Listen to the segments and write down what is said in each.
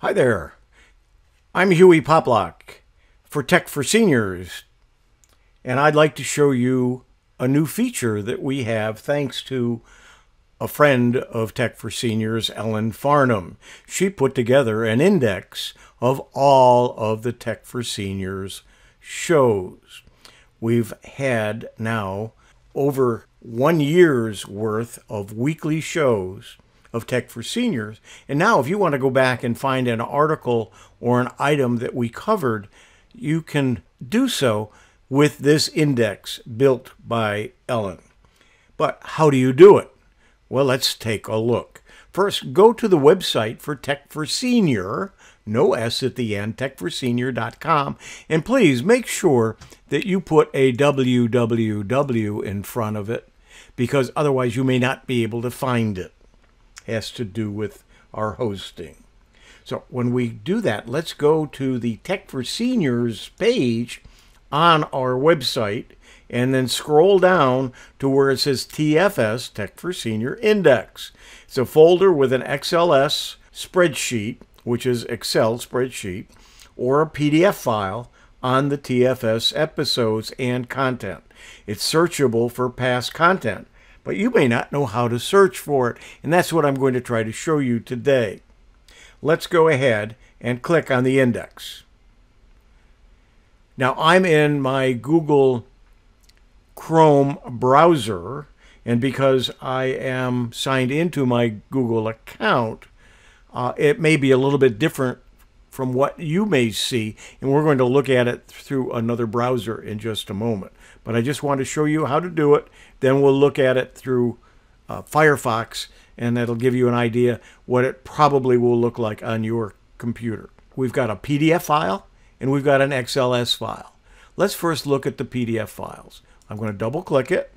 Hi there. I'm Hewie Poplock for Tech for Seniors, and I'd like to show you a new feature that we have thanks to a friend of Tech for Seniors, Ellen Farnham. She put together an index of all of the Tech for Seniors shows. We've had now over one year's worth of weekly shows of Tech for Seniors. And now, if you want to go back and find an article or an item that we covered, you can do so with this index built by Ellen. But how do you do it? Well, let's take a look. First, go to the website for Tech for Senior, no S at the end, techforsenior.com, and please make sure that you put a www in front of it because otherwise you may not be able to find it has to do with our hosting. So when we do that, let's go to the Tech for Seniors page on our website and then scroll down to where it says TFS, Tech for Senior Index. It's a folder with an XLS spreadsheet, which is Excel spreadsheet, or a PDF file on the TFS episodes and content. It's searchable for past content but you may not know how to search for it, and that's what I'm going to try to show you today. Let's go ahead and click on the index. Now I'm in my Google Chrome browser, and because I am signed into my Google account, uh, it may be a little bit different from what you may see, and we're going to look at it through another browser in just a moment. But I just want to show you how to do it. Then we'll look at it through uh, Firefox, and that'll give you an idea what it probably will look like on your computer. We've got a PDF file, and we've got an XLS file. Let's first look at the PDF files. I'm going to double click it.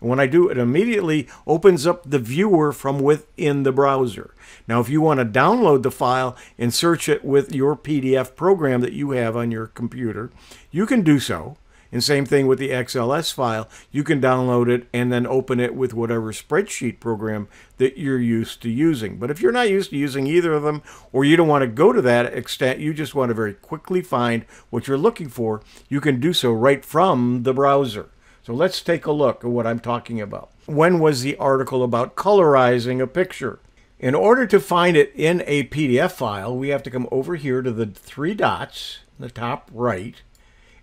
And when I do, it immediately opens up the viewer from within the browser. Now, if you want to download the file and search it with your PDF program that you have on your computer, you can do so. And same thing with the XLS file. You can download it and then open it with whatever spreadsheet program that you're used to using. But if you're not used to using either of them, or you don't want to go to that extent, you just want to very quickly find what you're looking for, you can do so right from the browser. So let's take a look at what I'm talking about. When was the article about colorizing a picture? In order to find it in a PDF file, we have to come over here to the three dots in the top right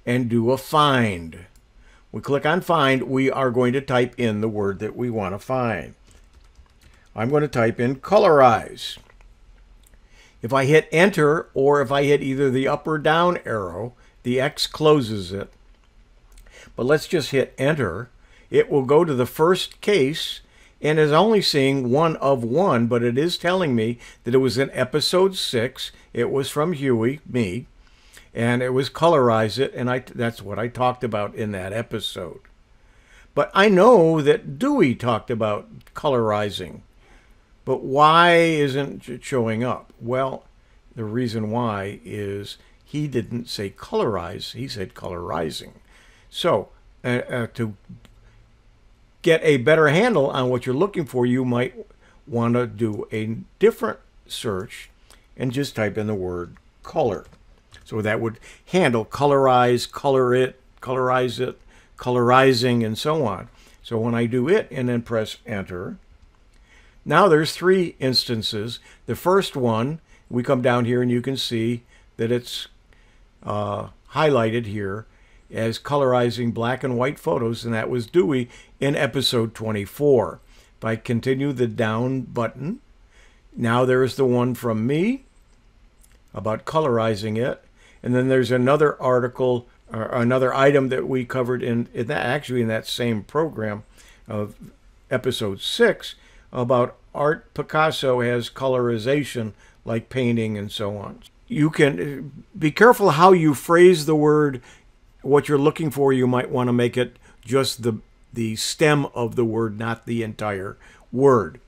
and do a find. We click on find, we are going to type in the word that we want to find. I'm going to type in colorize. If I hit enter or if I hit either the up or down arrow, the X closes it but let's just hit enter. It will go to the first case and is only seeing one of one, but it is telling me that it was in episode six. It was from Hewie, me, and it was colorize it, and I that's what I talked about in that episode. But I know that Dewey talked about colorizing, but why isn't it showing up? Well, the reason why is he didn't say colorize, he said colorizing. So, uh, uh, to get a better handle on what you're looking for, you might want to do a different search and just type in the word color. So that would handle colorize, color it, colorize it, colorizing, and so on. So when I do it and then press enter, now there's three instances. The first one, we come down here and you can see that it's uh, highlighted here as colorizing black and white photos, and that was Dewey in episode 24. If I continue the down button, now there's the one from me about colorizing it. And then there's another article, or another item that we covered in, in that, actually in that same program of episode 6 about Art Picasso has colorization like painting and so on. You can be careful how you phrase the word what you're looking for, you might want to make it just the, the stem of the word, not the entire word.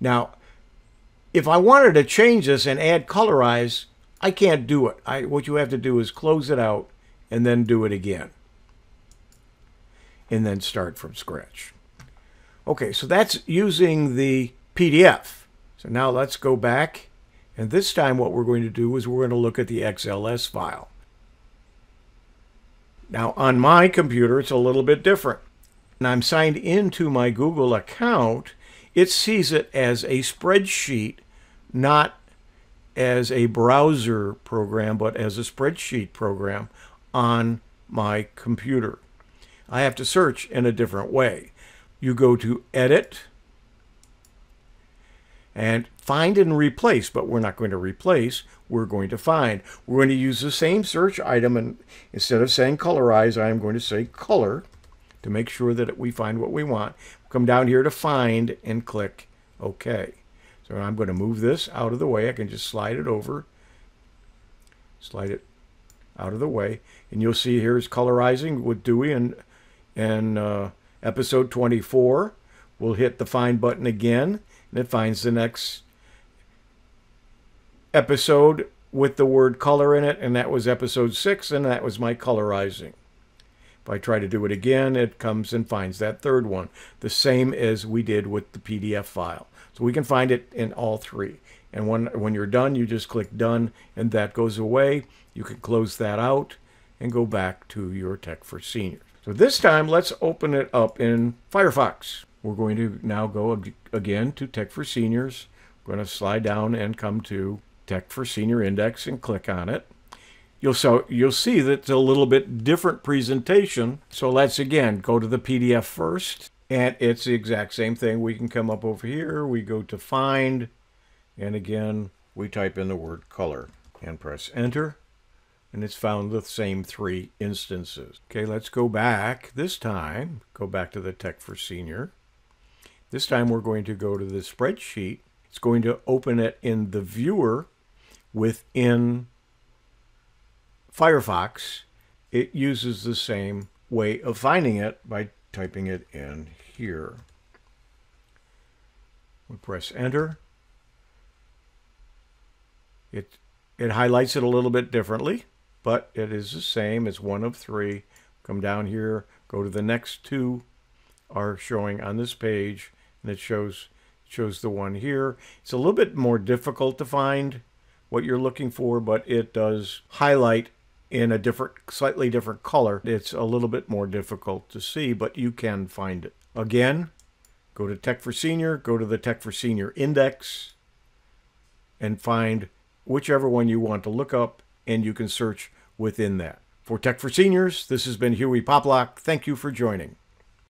Now, if I wanted to change this and add colorize, I can't do it. I, what you have to do is close it out and then do it again. And then start from scratch. Okay, so that's using the PDF. So now let's go back And this time what we're going to do is we're going to look at the XLS file. Now on my computer it's a little bit different. And I'm signed into my Google account, it sees it as a spreadsheet, not as a browser program, but as a spreadsheet program on my computer. I have to search in a different way. You go to Edit, and find and replace, but we're not going to replace, we're going to find. We're going to use the same search item, and instead of saying colorize, I'm going to say color to make sure that we find what we want. Come down here to find and click OK. So I'm going to move this out of the way. I can just slide it over, slide it out of the way, and you'll see here's colorizing with Dewey and, and uh, episode 24. We'll hit the find button again and it finds the next episode with the word color in it, and that was episode six, and that was my colorizing. If I try to do it again, it comes and finds that third one, the same as we did with the PDF file. So we can find it in all three. And when, when you're done, you just click done, and that goes away. You can close that out and go back to your Tech for Seniors. So this time, let's open it up in Firefox. We're going to now go again to Tech for Seniors. We're going to slide down and come to Tech for Senior Index and click on it. You'll, so, you'll see that it's a little bit different presentation. So let's again go to the PDF first. And it's the exact same thing. We can come up over here. We go to Find. And again, we type in the word color and press Enter and it's found the same three instances. Okay, let's go back this time, go back to the Tech for Senior. This time we're going to go to the spreadsheet. It's going to open it in the viewer within Firefox. It uses the same way of finding it by typing it in here. We press enter. It, it highlights it a little bit differently, but it is the same. It's one of three. Come down here, go to the next two are showing on this page and it shows shows the one here. It's a little bit more difficult to find what you're looking for, but it does highlight in a different, slightly different color. It's a little bit more difficult to see, but you can find it. Again, go to Tech for Senior, go to the Tech for Senior index, and find whichever one you want to look up, and you can search within that. For Tech for Seniors, this has been Hewie Poplock. Thank you for joining.